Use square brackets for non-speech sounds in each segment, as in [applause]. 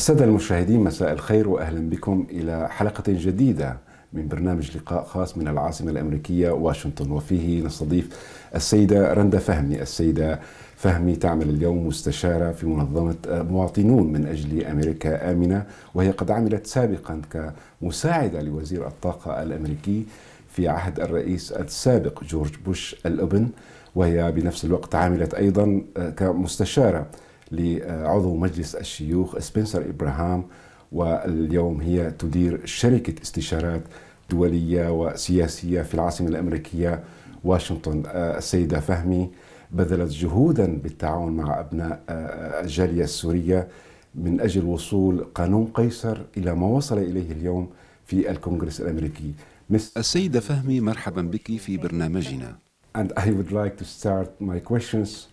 السادة المشاهدين مساء الخير وأهلا بكم إلى حلقة جديدة من برنامج لقاء خاص من العاصمة الأمريكية واشنطن. وفيه نستضيف السيدة رندا فهمي. السيدة فهمي تعمل اليوم مستشارة في منظمة مواطنون من أجل أمريكا آمنة وهي قد عملت سابقا كمساعدة لوزير الطاقة الأمريكي في عهد الرئيس السابق جورج بوش الأبن وهي بنفس الوقت عملت أيضا كمستشارة لعضو مجلس الشيوخ سبنسر إبراهام واليوم هي تدير شركة استشارات دولية وسياسية في العاصمة الأمريكية واشنطن السيدة فهمي بذلت جهودا بالتعاون مع أبناء الجالية السورية من أجل وصول قانون قيصر إلى ما وصل إليه اليوم في الكونغرس الأمريكي السيدة فهمي مرحبا بك في برنامجنا And I would like to start my questions.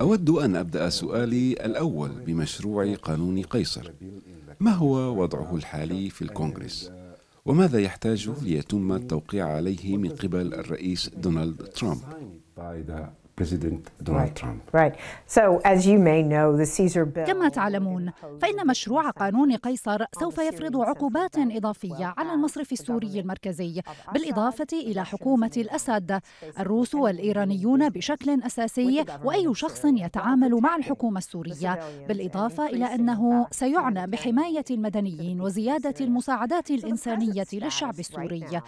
أود أن أبدأ سؤالي الأول بمشروع قانون قيصر ما هو وضعه الحالي في الكونغرس؟ وماذا يحتاج ليتم التوقيع عليه من قبل الرئيس دونالد ترامب؟ President Donald Trump. Right. So, as you may know, the Caesar bill. كما تعلمون فإن مشروع قانون قيصر سوف يفرض عقوبات إضافية على المصرف السوري المركزي بالإضافة إلى حكومة الأسد الروس والإيرانيون بشكل أساسي وأي شخص يتعامل مع الحكومة السورية بالإضافة إلى أنه سيعنى بحماية المدنيين وزيادة المساعدات الإنسانية للشعب السوري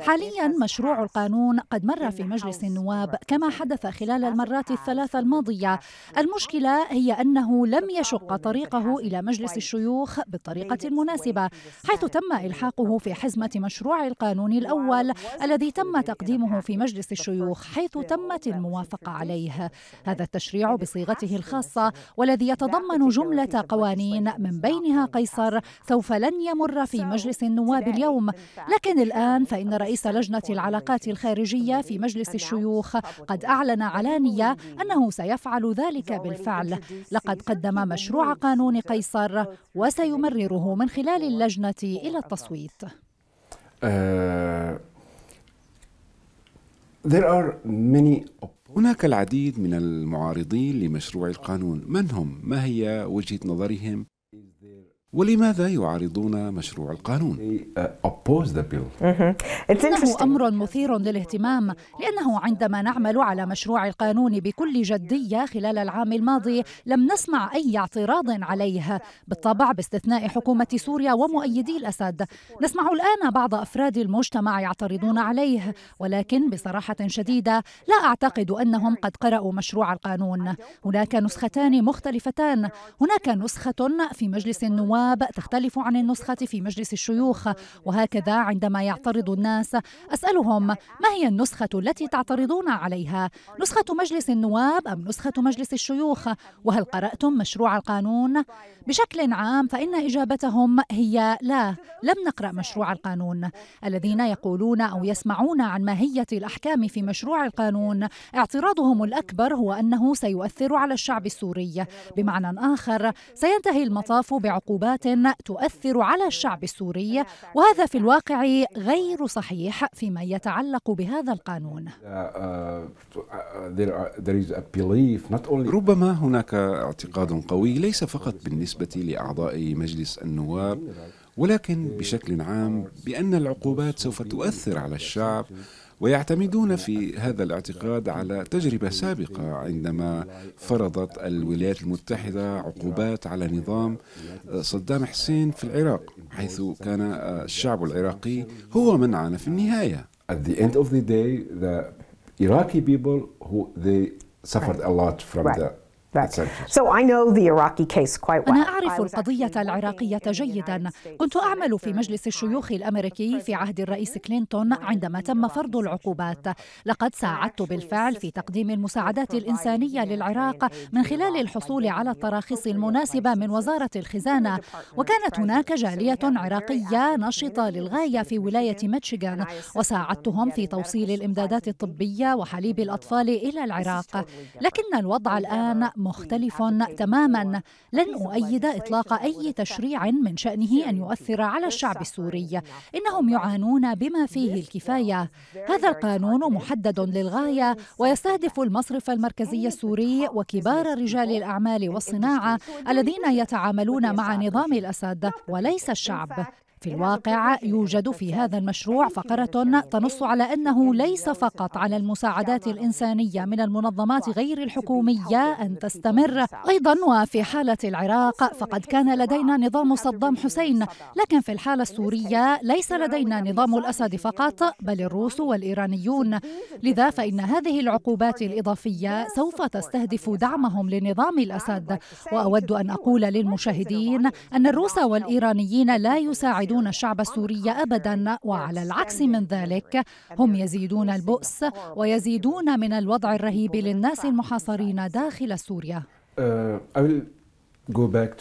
حاليا مشروع القانون قد مر في مجلس النواب كما حدث خلال المرات الثلاث الماضية. المشكلة هي أنه لم يشق طريقه إلى مجلس الشيوخ بالطريقة المناسبة. حيث تم إلحاقه في حزمة مشروع القانون الأول الذي تم تقديمه في مجلس الشيوخ حيث تمت الموافقة عليه. هذا التشريع بصيغته الخاصة والذي يتضمن جملة قوانين من بينها قيصر. سوف لن يمر في مجلس النواب اليوم. لكن الآن فإن رئيس لجنة العلاقات الخارجية في مجلس الشيوخ قد أعلن علانية أنه سيفعل ذلك بالفعل لقد قدم مشروع قانون قيصر وسيمرره من خلال اللجنة إلى التصويت Uh, هناك العديد من المعارضين لمشروع القانون من هم؟ ما هي وجهة نظرهم؟ ولماذا يعارضون مشروع القانون؟ uh, إنه. أمر مثير للاهتمام لأنه عندما نعمل على مشروع القانون بكل جدية خلال العام الماضي لم نسمع أي اعتراض عليه بالطبع باستثناء حكومة سوريا ومؤيدي الأسد. نسمع الآن بعض أفراد المجتمع يعترضون عليه ولكن بصراحة شديدة لا أعتقد أنهم قد قرأوا مشروع القانون. هناك نسختان مختلفتان. هناك نسخة في مجلس النواب تختلف عن النسخة في مجلس الشيوخ وهكذا عندما يعترض الناس أسألهم ما هي النسخة التي تعترضون عليها؟ نسخة مجلس النواب أم نسخة مجلس الشيوخ؟ وهل قرأتم مشروع القانون؟ بشكل عام فإن إجابتهم هي لا لم نقرأ مشروع القانون. الذين يقولون أو يسمعون عن ماهية الأحكام في مشروع القانون اعتراضهم الأكبر هو أنه سيؤثر على الشعب السوري. بمعنى آخر سينتهي المطاف بعقوبات تؤثر على الشعب السوري وهذا في الواقع غير صحيح فيما يتعلق بهذا القانون. Uh, uh, ربما هناك اعتقاد قوي ليس فقط بالنسبة لأعضاء مجلس النواب ولكن بشكل عام بأن العقوبات سوف تؤثر على الشعب ويعتمدون في هذا الاعتقاد على تجربة سابقة عندما فرضت الولايات المتحدة عقوبات على نظام صدام حسين في العراق حيث كان الشعب العراقي هو من عانى في النهاية at the end of the day the Iraqi people who they suffered a lot from Right. the. So I know the Iraqi case quite well. أنا I أعرف القضية العراقية جيدا. كنت أعمل في مجلس the الشيوخ الأمريكي في عهد الرئيس كلينتون عندما تم فرض العقوبات. لقد ساعدت بالفعل في تقديم المساعدات الإنسانية للعراق من خلال الحصول على التراخيص المناسبة من وزارة الخزانة. وكانت هناك جالية عراقية نشطة للغاية في ولاية ميشيغان. وساعدتهم في توصيل الإمدادات الطبية وحليب الأطفال إلى العراق. لكن الوضع الآن مختلف تماما. لن أؤيد إطلاق أي تشريع من شأنه أن يؤثر على الشعب السوري. إنهم يعانون بما فيه الكفاية. هذا القانون محدد للغاية ويستهدف المصرف المركزي السوري وكبار رجال الأعمال والصناعة الذين يتعاملون مع نظام الأسد. وليس الشعب. في الواقع يوجد في هذا المشروع فقرة تنص على أنه ليس فقط على المساعدات الإنسانية من المنظمات غير الحكومية أن تستمر. أيضا وفي حالة العراق فقد كان لدينا نظام صدام حسين لكن في الحالة السورية ليس لدينا نظام الأسد فقط بل الروس والإيرانيون. لذا فإن هذه العقوبات الإضافية سوف تستهدف دعمهم لنظام الأسد. وأود أن أقول للمشاهدين أن الروس والإيرانيين لا يساعدون يساعدون الشعب السوري ابدا وعلى العكس من ذلك هم يزيدون البؤس ويزيدون من الوضع الرهيب للناس المحاصرين داخل سوريا. Uh,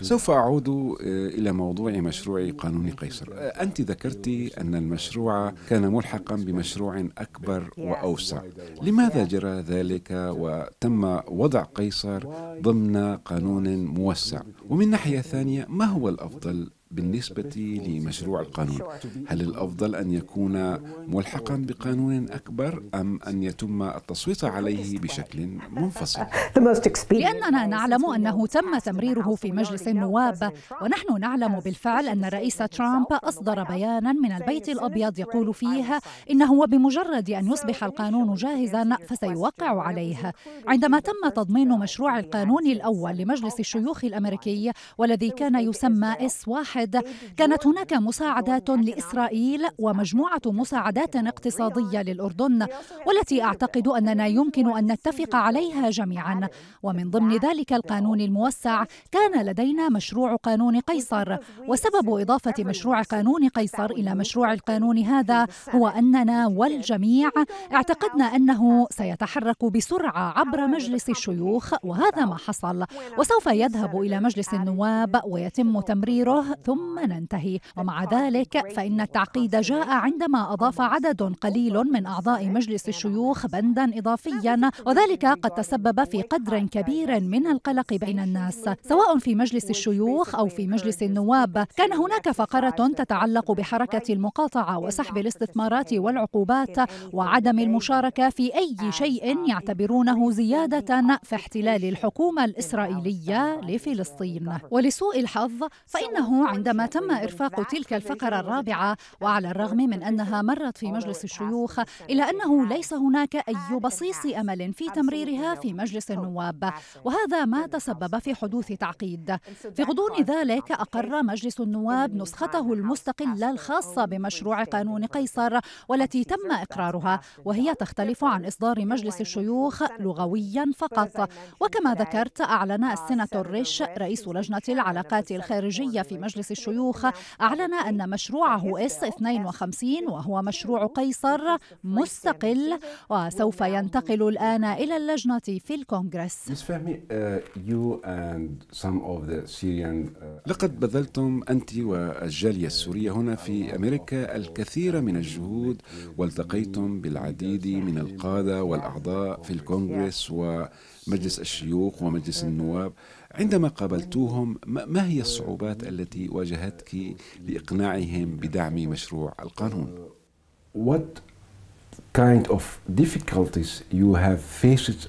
سوف أعود آه، إلى موضوع مشروع قانون قيصر. آه، أنت ذكرت أن المشروع كان ملحقا بمشروع أكبر وأوسع. لماذا جرى ذلك وتم وضع قيصر ضمن قانون موسع؟ ومن ناحية ثانية ما هو الأفضل بالنسبة لمشروع القانون. هل الأفضل أن يكون ملحقا بقانون أكبر أم أن يتم التصويت عليه بشكل منفصل؟ لأننا نعلم أنه تم تمريره في مجلس النواب ونحن نعلم بالفعل أن الرئيس ترامب أصدر بيانا من البيت الأبيض يقول فيه إنه بمجرد أن يصبح القانون جاهزا فسيوقع عليه. عندما تم تضمين مشروع القانون الأول لمجلس الشيوخ الأمريكي والذي كان يسمى إس واحد واحد كانت هناك مساعدات لإسرائيل ومجموعة مساعدات اقتصادية للأردن والتي أعتقد أننا يمكن أن نتفق عليها جميعا ومن ضمن ذلك القانون الموسع كان لدينا مشروع قانون قيصر وسبب إضافة مشروع قانون قيصر إلى مشروع القانون هذا هو أننا والجميع اعتقدنا أنه سيتحرك بسرعة عبر مجلس الشيوخ وهذا ما حصل وسوف يذهب إلى مجلس النواب ويتم تمريره ثم ننتهي. ومع ذلك فإن التعقيد جاء عندما أضاف عدد قليل من أعضاء مجلس الشيوخ بندا إضافيا. وذلك قد تسبب في قدر كبير من القلق بين الناس سواء في مجلس الشيوخ أو في مجلس النواب. كان هناك فقرة تتعلق بحركة المقاطعة وسحب الاستثمارات والعقوبات وعدم المشاركة في أي شيء يعتبرونه زيادة في احتلال الحكومة الإسرائيلية لفلسطين. ولسوء الحظ فإنه عندما تم إرفاق تلك الفقرة الرابعة وعلى الرغم من أنها مرت في مجلس الشيوخ إلا أنه ليس هناك أي بصيص أمل في تمريرها في مجلس النواب. وهذا ما تسبب في حدوث تعقيد. في غضون ذلك أقر مجلس النواب نسخته المستقلة الخاصة بمشروع قانون قيصر والتي تم إقرارها وهي تختلف عن إصدار مجلس الشيوخ لغويا فقط. وكما ذكرت أعلن السيناتور ريش رئيس لجنة العلاقات الخارجية في مجلس الشيوخ أعلن أن مشروعه S 52 وهو مشروع قيصر مستقل وسوف ينتقل الآن إلى اللجنة في الكونغرس. لقد بذلتم أنت والجالية السورية هنا في أمريكا الكثير من الجهود والتقيتم بالعديد من القادة والأعضاء في الكونغرس ومجلس الشيوخ ومجلس النواب. عندما قابلتوهم ما هي الصعوبات التي واجهتك لإقناعهم بدعم مشروع القانون؟ What kind of difficulties you have faced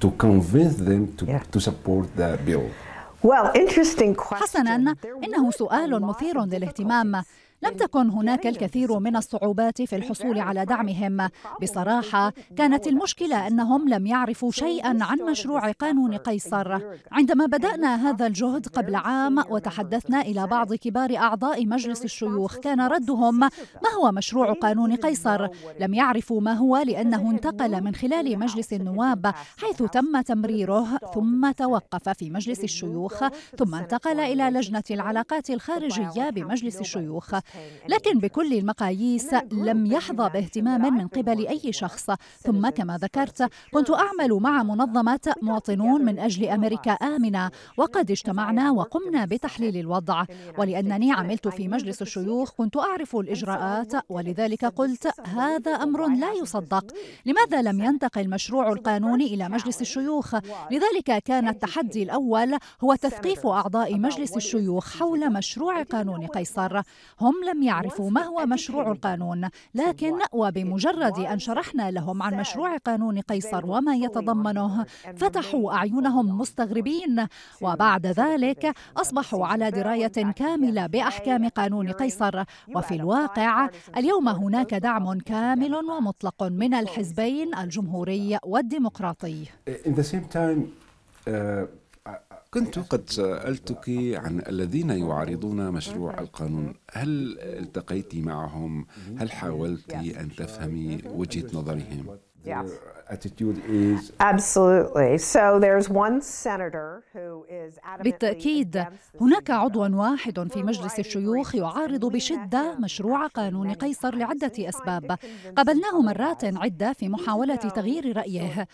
to convince them to, yeah. to support the bill? Well, interesting question. حسنا إنه سؤال مثير للاهتمام لم تكن هناك الكثير من الصعوبات في الحصول على دعمهم. بصراحة كانت المشكلة أنهم لم يعرفوا شيئا عن مشروع قانون قيصر. عندما بدأنا هذا الجهد قبل عام وتحدثنا إلى بعض كبار أعضاء مجلس الشيوخ كان ردهم ما هو مشروع قانون قيصر؟ لم يعرفوا ما هو لأنه انتقل من خلال مجلس النواب حيث تم تمريره ثم توقف في مجلس الشيوخ ثم انتقل إلى لجنة العلاقات الخارجية بمجلس الشيوخ. لكن بكل المقاييس لم يحظى باهتمام من قبل أي شخص. ثم كما ذكرت كنت أعمل مع منظمة مواطنون من أجل أمريكا آمنة. وقد اجتمعنا وقمنا بتحليل الوضع. ولأنني عملت في مجلس الشيوخ كنت أعرف الإجراءات ولذلك قلت هذا أمر لا يصدق. لماذا لم ينتقل مشروع القانون إلى مجلس الشيوخ؟ لذلك كان التحدي الأول هو تثقيف أعضاء مجلس الشيوخ حول مشروع قانون قيصر. هم لم يعرفوا ما هو مشروع القانون لكن وبمجرد أن شرحنا لهم عن مشروع قانون قيصر وما يتضمنه فتحوا أعينهم مستغربين. وبعد ذلك أصبحوا على دراية كاملة بأحكام قانون قيصر. وفي الواقع اليوم هناك دعم كامل ومطلق من الحزبين الجمهوري والديمقراطي. كنت قد سألتك عن الذين يعارضون مشروع القانون هل التقيت معهم؟ هل حاولت أن تفهمي وجهة نظرهم؟ Attitude is Absolutely. So there's one senator who بالتأكيد هناك عضو. واحد في مجلس الشيوخ يعارض بشدة مشروع قانون قيصر لعدة أسباب. قبلناه مرات عدة في محاولة تغيير رأيه. uh.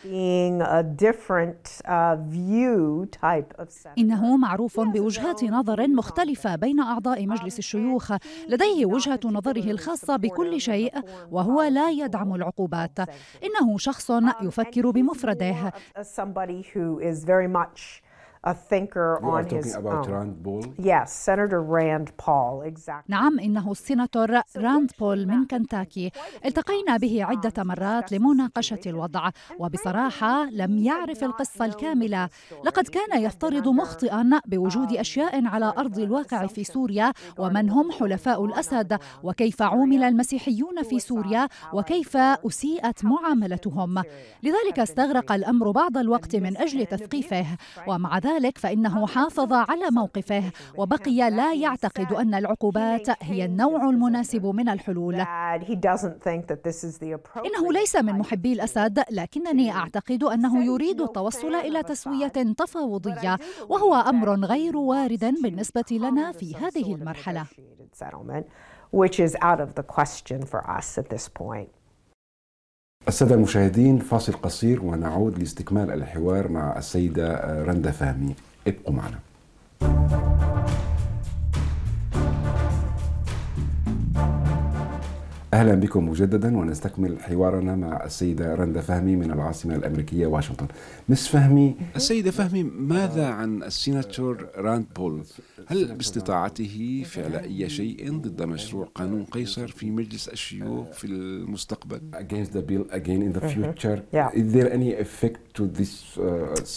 إنه معروف بوجهات نظر مختلفة بين أعضاء مجلس الشيوخ. لديه وجهة نظره الخاصة بكل شيء وهو لا يدعم العقوبات. إنه شخص يفكر بمفرده. A thinker you are on his talking about own. Rand Paul. Yes, Senator Rand Paul, exactly. نعم إنه السيناتور راند بول من كنتاكي التقينا به عدة مرات لمناقشة الوضع وبصراحة لم يعرف القصة الكاملة لقد كان يفترض مخطئا بوجود أشياء على أرض الواقع في سوريا ومن هم حلفاء الأسد وكيف عومل المسيحيون في سوريا وكيف أسيئت معاملتهم لذلك استغرق الأمر بعض الوقت من أجل تثقيفه ومع ذلك فإنه حافظ على موقفه وبقي لا يعتقد أن العقوبات هي النوع المناسب من الحلول إنه ليس من محبي الأسد لكنني أعتقد أنه يريد التوصل إلى تسوية تفاوضية وهو أمر غير وارد بالنسبة لنا في هذه المرحلة which is out of the question for us at this point. السادة المشاهدين فاصل قصير ونعود لاستكمال الحوار مع السيدة رندا فهمي. ابقوا معنا. أهلا بكم مجددا ونستكمل حوارنا مع السيدة رندا فهمي من العاصمة الأمريكية واشنطن. Miss فهمي السيدة فهمي ماذا عن السيناتور راند بول؟ هل باستطاعته فعل أي شيء ضد مشروع قانون قيصر في مجلس الشيوخ في المستقبل؟ against the bill again in the future. Yeah. Is there any effect to this uh,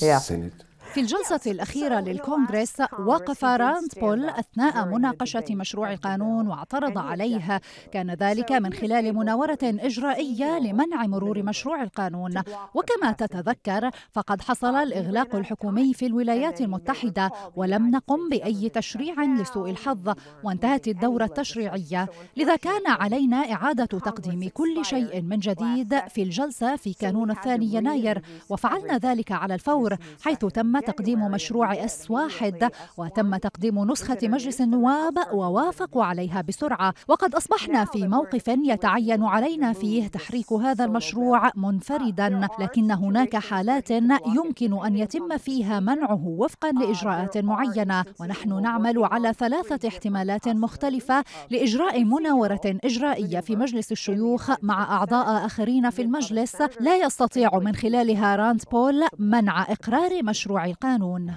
Yeah. Senate? في الجلسة الأخيرة للكونغرس وقف راند بول أثناء مناقشة مشروع القانون واعترض عليه كان ذلك من خلال مناورة إجرائية لمنع مرور مشروع القانون. وكما تتذكر فقد حصل الإغلاق الحكومي في الولايات المتحدة ولم نقم بأي تشريع لسوء الحظ وانتهت الدورة التشريعية. لذا كان علينا إعادة تقديم كل شيء من جديد في الجلسة في كانون الثاني يناير. وفعلنا ذلك على الفور حيث تم تقديم مشروع اس واحد وتم تقديم نسخة مجلس النواب ووافقوا عليها بسرعة. وقد أصبحنا في موقف يتعين علينا فيه تحريك هذا المشروع منفردا لكن هناك حالات يمكن أن يتم فيها منعه وفقا لإجراءات معينة. ونحن نعمل على ثلاثة احتمالات مختلفة لإجراء مناورة إجرائية في مجلس الشيوخ مع أعضاء آخرين في المجلس. لا يستطيع من خلالها راند بول منع إقرار مشروع القانون.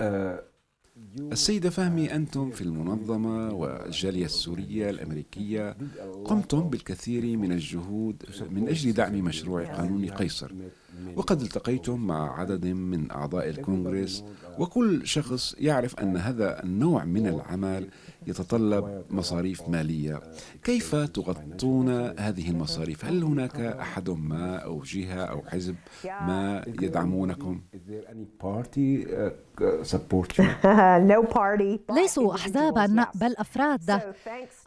آه، السيدة فهمي أنتم في المنظمة والجالية السورية الأمريكية. قمتم بالكثير من الجهود من أجل دعم مشروع قانون قيصر. وقد التقيتم مع عدد من أعضاء الكونغرس وكل شخص يعرف أن هذا النوع من العمل يتطلب مصاريف مالية كيف تغطون هذه المصاريف؟ هل هناك أحد ما أو جهة أو حزب ما يدعمونكم؟ [laughs] ليسوا أحزابا بل أفراد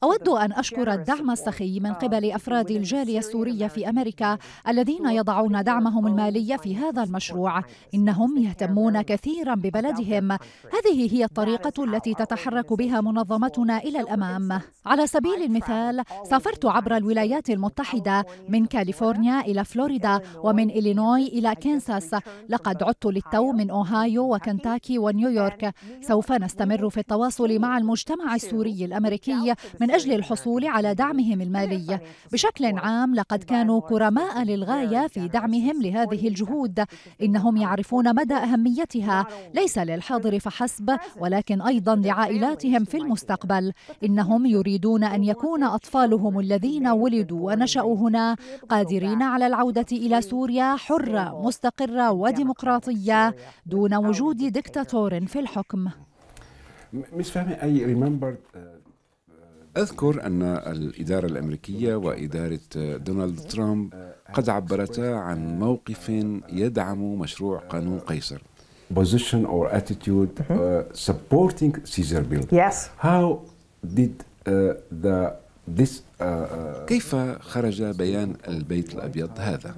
أود أن أشكر الدعم السخي من قبل أفراد الجالية السورية في أمريكا الذين يضعون دعمهم المالية في هذا المشروع إنهم يهتمون كثيرا ببلدهم هذه هي الطريقة التي تتحرك بها منظمتنا إلى الأمام. على سبيل المثال سافرت عبر الولايات المتحدة من كاليفورنيا إلى فلوريدا ومن إلينوي إلى كنساس لقد عدت للتو من أوهايو وكنتاكي ونيويورك. سوف نستمر في التواصل مع المجتمع السوري الأمريكي من أجل الحصول على دعمهم المالي. بشكل عام لقد كانوا كرماء للغاية في دعمهم لهذه الجهود. إنهم يعرفون مدى أهميتها. ليس للحاضر فحسب ولكن أيضا لعائلاتهم في المستقبل. إنهم يريدون أن يكون أطفالهم الذين ولدوا ونشأوا هنا قادرين على العودة إلى سوريا حرة مستقرة وديمقراطية دون وجود دكتاتور في الحكم. uh, أذكر أن الإدارة الأمريكية وإدارة دونالد ترامب قد عبرتا عن موقف يدعم مشروع قانون قيصر. Position or attitude uh, supporting Caesar build. Yes. How did uh, the this كيف خرج بيان البيت الأبيض هذا؟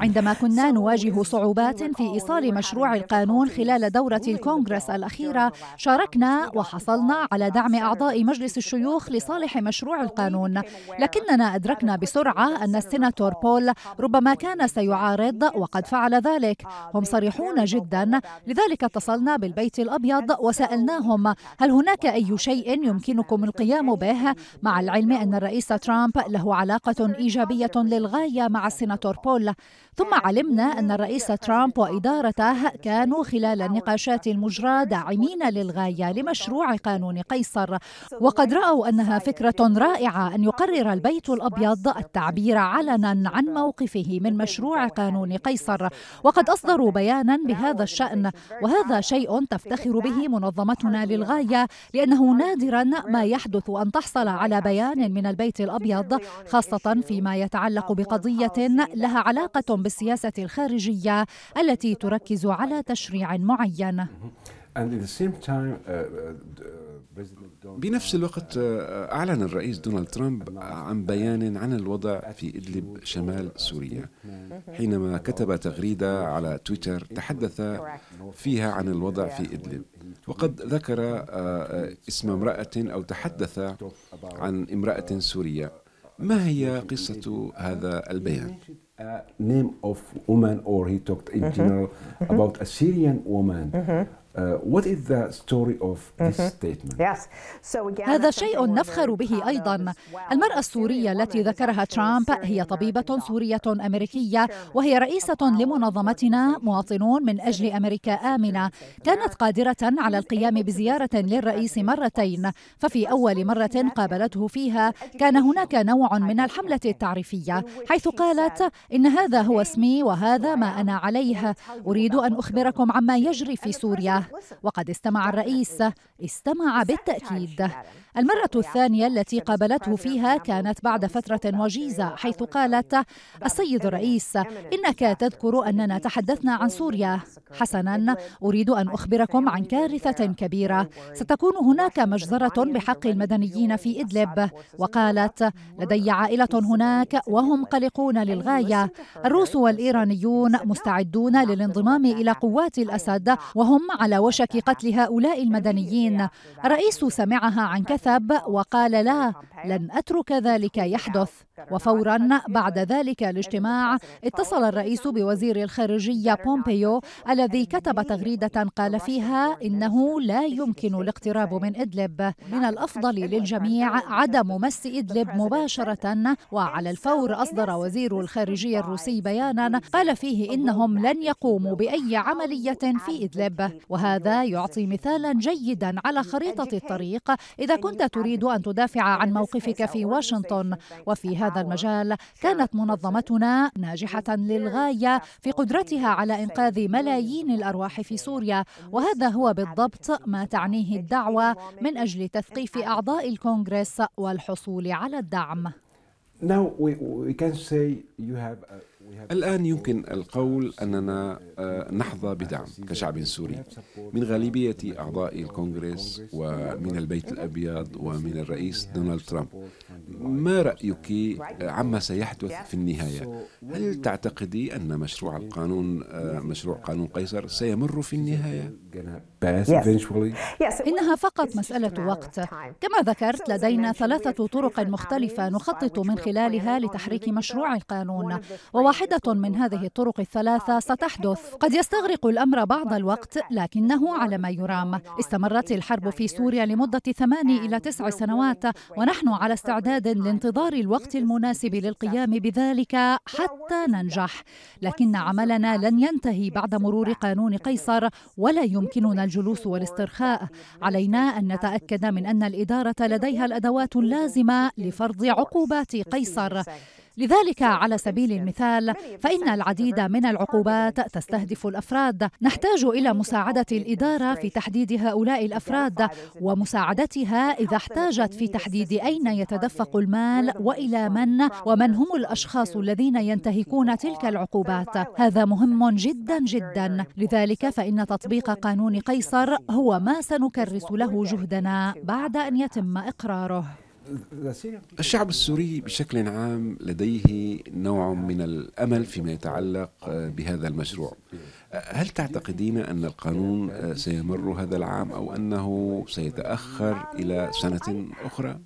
عندما كنا نواجه صعوبات في إيصال مشروع القانون خلال دورة الكونغرس الأخيرة شاركنا وحصلنا على دعم أعضاء مجلس الشيوخ لصالح مشروع القانون. لكننا أدركنا بسرعة أن السيناتور بول ربما كان سيعارض وقد فعل ذلك. هم صريحون جدا. لذلك اتصلنا بالبيت الأبيض وسألناهم هل هناك أي شيء يمكنكم القيام به؟ مع العلم أن الرئيس ترامب له علاقة إيجابية للغاية مع السيناتور بول. ثم علمنا أن الرئيس ترامب وإدارته كانوا خلال النقاشات المجراة داعمين للغاية لمشروع قانون قيصر. وقد رأوا أنها فكرة رائعة أن يقرر البيت الأبيض التعبير علنا عن موقفه من مشروع قانون قيصر. وقد أصدروا بيانا بهذا الشأن. وهذا شيء تفتخر به منظمتنا للغاية لأنه نادرا ما يحدث أن تحصل على بيان من البيت الأبيض خاصة فيما يتعلق بقضية لها علاقة بالسياسة الخارجية التي تركز على تشريع معين. Uh, uh, بنفس الوقت آه، أعلن الرئيس دونالد ترامب عن بيان عن الوضع في إدلب شمال سوريا. حينما كتب تغريدة على تويتر تحدث فيها عن الوضع في إدلب. وقد ذكر آه، آه، اسم امرأة أو تحدث عن امرأة سورية. ما هي قصة هذا البيان؟ Name of woman or he talked in mm-hmm. general mm-hmm. about a Syrian woman. Mm-hmm. Uh, what is the story of this statement? Yes. So again, هذا شيء نفخر به The السورية Syrian التي ذكرها ترامب هي doctor. أمريكية Chairman وهي our لمنظمتنا مواطنون من أجل أمريكا آمنة. كانت قادرة على القيام بزيارة للرئيس مرتين. ففي أول مرة قابلته فيها كان هناك نوع من الحملة التعريفية حيث قالت إن هذا هو اسمي وهذا ما أنا عليه. أريد أن أخبركم عما يجري في سوريا. وقد استمع الرئيس. استمع بالتأكيد. المرة الثانية التي قابلته فيها كانت بعد فترة وجيزة حيث قالت السيد الرئيس إنك تذكر أننا تحدثنا عن سوريا. حسنا أريد أن أخبركم عن كارثة كبيرة. ستكون هناك مجزرة بحق المدنيين في إدلب. وقالت لدي عائلة هناك وهم قلقون للغاية. الروس والإيرانيون مستعدون للانضمام إلى قوات الأسد وهم على وشك قتل هؤلاء المدنيين. الرئيس سمعها عن كثب وقال لا لن أترك ذلك يحدث. وفورا بعد ذلك الاجتماع اتصل الرئيس بوزير الخارجية بومبيو الذي كتب تغريدة قال فيها إنه لا يمكن الاقتراب من إدلب. من الأفضل للجميع عدم مس إدلب مباشرة وعلى الفور أصدر وزير الخارجية الروسي بيانا قال فيه إنهم لن يقوموا بأي عملية في إدلب. وهذا يعطي مثالا جيدا على خريطة الطريق. إذا كنت تريد أن تدافع عن موقفك في واشنطن وفي هذا المجال كانت منظمتنا ناجحة للغاية في قدرتها على إنقاذ ملايين الأرواح في سوريا وهذا هو بالضبط ما تعنيه الدعوة من أجل تثقيف أعضاء الكونغرس والحصول على الدعم. Now we, we can say you have a الآن يمكن القول أننا آه، نحظى بدعم كشعب سوري من غالبية أعضاء الكونغرس ومن البيت الأبيض ومن الرئيس دونالد ترامب ما رأيك عما سيحدث في النهاية؟ هل تعتقدي أن مشروع القانون آه، مشروع قانون قيصر سيمر في النهاية؟ إنها فقط مسألة وقت. كما ذكرت لدينا ثلاثة طرق مختلفة نخطط من خلالها لتحريك مشروع القانون. وواحدة من هذه الطرق الثلاثة ستحدث. قد يستغرق الأمر بعض الوقت لكنه على ما يرام. استمرت الحرب في سوريا لمدة ثماني إلى تسع سنوات. ونحن على استعداد لانتظار الوقت المناسب للقيام بذلك حتى ننجح. لكن عملنا لن ينتهي بعد مرور قانون قيصر ولا يمكننا الجلوس والاسترخاء. علينا أن نتأكد من أن الإدارة لديها الأدوات اللازمة لفرض عقوبات قيصر. لذلك على سبيل المثال فإن العديد من العقوبات تستهدف الأفراد. نحتاج إلى مساعدة الإدارة في تحديد هؤلاء الأفراد ومساعدتها إذا احتاجت في تحديد أين يتدفق المال وإلى من ومن هم الأشخاص الذين ينتهكون تلك العقوبات. هذا مهم جدا جدا. لذلك فإن تطبيق قانون قيصر هو ما سنكرس له جهدنا بعد أن يتم إقراره. الشعب السوري بشكل عام لديه نوع من الأمل فيما يتعلق بهذا المشروع. هل تعتقدين أن القانون سيمر هذا العام أو أنه سيتأخر إلى سنة أخرى؟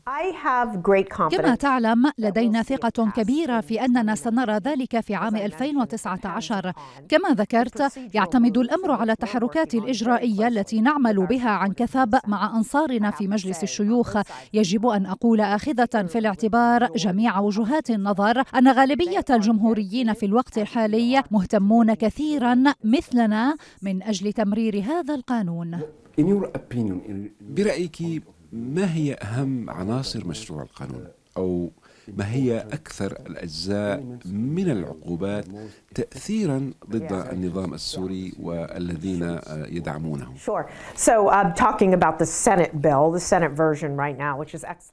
كما تعلم لدينا ثقة كبيرة في أننا سنرى ذلك في عام 2019 كما ذكرت يعتمد الأمر على التحركات الإجرائية التي نعمل بها عن كثب مع أنصارنا في مجلس الشيوخ. يجب أن أقول آخذة في الاعتبار جميع وجهات النظر أن غالبية الجمهوريين في الوقت الحالي مهتمون كثيرا مثلنا من أجل تمرير هذا القانون. برأيك ما هي أهم عناصر مشروع القانون؟ أو ما هي أكثر الأجزاء من العقوبات تأثيرا ضد النظام السوري والذين يدعمونه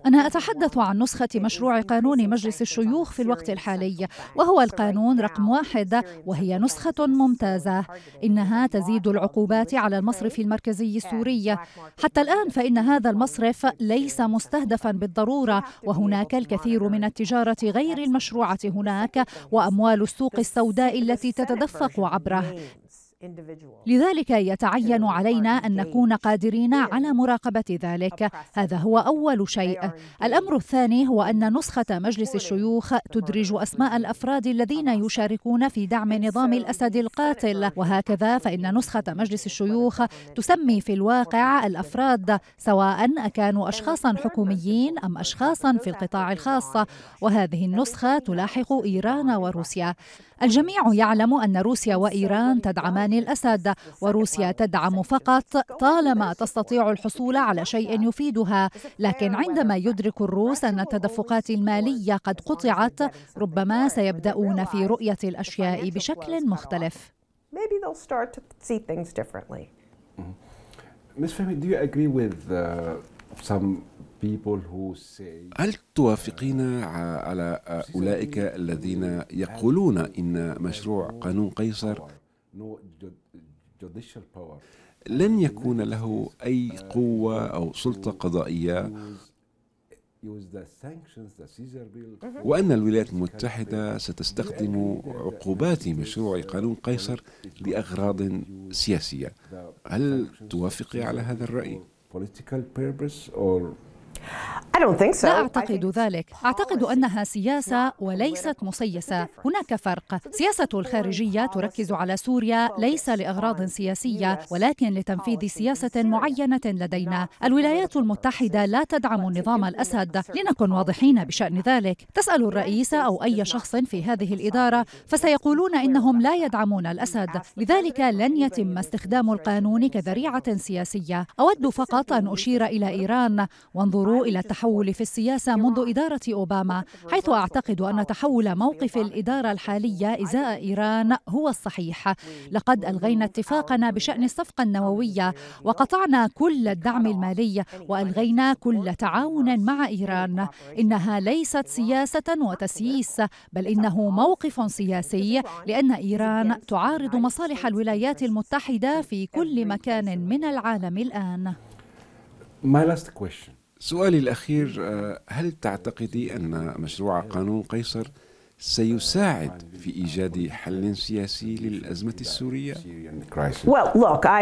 أنا أتحدث عن نسخة مشروع قانون مجلس الشيوخ في الوقت الحالي وهو القانون رقم واحد وهي نسخة ممتازة. إنها تزيد العقوبات على المصرف المركزي السوري. حتى الآن فإن هذا المصرف ليس مستهدفا بالضرورة وهناك الكثير من التجارة غير المشروعة هناك وأموال السوق السوداء التي تتدفق عبره لذلك يتعين علينا أن نكون قادرين على مراقبة ذلك. هذا هو أول شيء. الأمر الثاني هو أن نسخة مجلس الشيوخ تدرج أسماء الأفراد الذين يشاركون في دعم نظام الأسد القاتل. وهكذا فإن نسخة مجلس الشيوخ تسمي في الواقع الأفراد سواء كانوا اشخاصا حكوميين أم اشخاصا في القطاع الخاص. وهذه النسخة تلاحق إيران وروسيا. الجميع يعلم أن روسيا وإيران تدعمان الأسد وروسيا تدعم فقط طالما تستطيع الحصول على شيء يفيدها. لكن عندما يدرك الروس أن التدفقات المالية قد قطعت ربما سيبدأون في رؤية الأشياء بشكل مختلف. Ms. Fahmy, do you agree with uh, some هل توافقين على أولئك الذين يقولون إن مشروع قانون قيصر لن يكون له أي قوة أو سلطة قضائية؟ وأن الولايات المتحدة ستستخدم عقوبات مشروع قانون قيصر لأغراض سياسية. هل توافق على هذا الرأي؟ لا أعتقد ذلك أعتقد أنها سياسة وليست مسيسة هناك فرق سياسة الخارجية تركز على سوريا ليس لأغراض سياسية ولكن لتنفيذ سياسة معينة لدينا الولايات المتحدة لا تدعم نظام الأسد لنكن واضحين بشأن ذلك تسأل الرئيس أو أي شخص في هذه الإدارة فسيقولون إنهم لا يدعمون الأسد لذلك لن يتم استخدام القانون كذريعة سياسية أود فقط أن أشير إلى إيران وانظروا إلى التحول في السياسة منذ إدارة أوباما حيث أعتقد أن تحول موقف الإدارة الحالية إزاء إيران هو الصحيح. لقد ألغينا اتفاقنا بشأن الصفقة النووية وقطعنا كل الدعم المالي وألغينا كل تعاون مع إيران. إنها ليست سياسة وتسييس بل إنه موقف سياسي لأن إيران تعارض مصالح الولايات المتحدة في كل مكان من العالم الآن. My last question. سؤالي الأخير آه، هل تعتقدي أن مشروع قانون قيصر سيساعد في إيجاد حل سياسي للأزمة السورية؟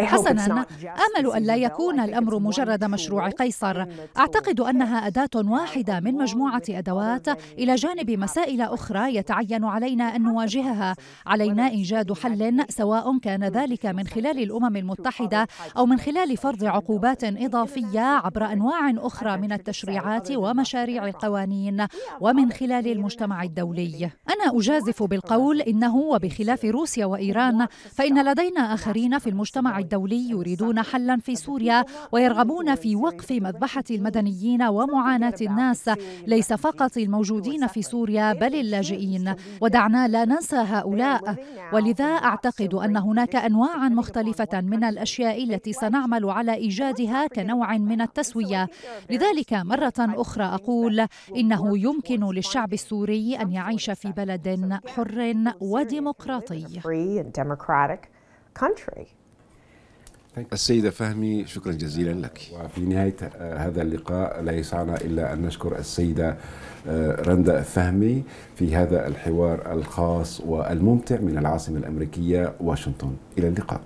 حسنا آمل أن لا يكون الأمر مجرد مشروع قيصر. أعتقد أنها أداة واحدة من مجموعة أدوات. إلى جانب مسائل أخرى يتعين علينا أن نواجهها. علينا إيجاد حل سواء كان ذلك من خلال الأمم المتحدة أو من خلال فرض عقوبات إضافية عبر أنواع أخرى من التشريعات ومشاريع القوانين ومن خلال المجتمع الدولي. أنا أجازف بالقول إنه وبخلاف روسيا وإيران فإن لدينا آخرين في المجتمع الدولي يريدون حلا في سوريا ويرغبون في وقف مذبحة المدنيين ومعاناة الناس. ليس فقط الموجودين في سوريا بل اللاجئين. ودعنا لا ننسى هؤلاء. ولذا أعتقد أن هناك انواعا مختلفة من الأشياء التي سنعمل على إيجادها كنوع من التسوية. لذلك مرة أخرى أقول إنه يمكن للشعب السوري أن يعيش في بلد حر وديمقراطي. السيدة فهمي شكرا جزيلا لك. وفي نهاية هذا اللقاء لا يسعنا إلا أن نشكر السيدة آه، رندا فهمي في هذا الحوار الخاص والممتع من العاصمة الأمريكية واشنطن. إلى اللقاء.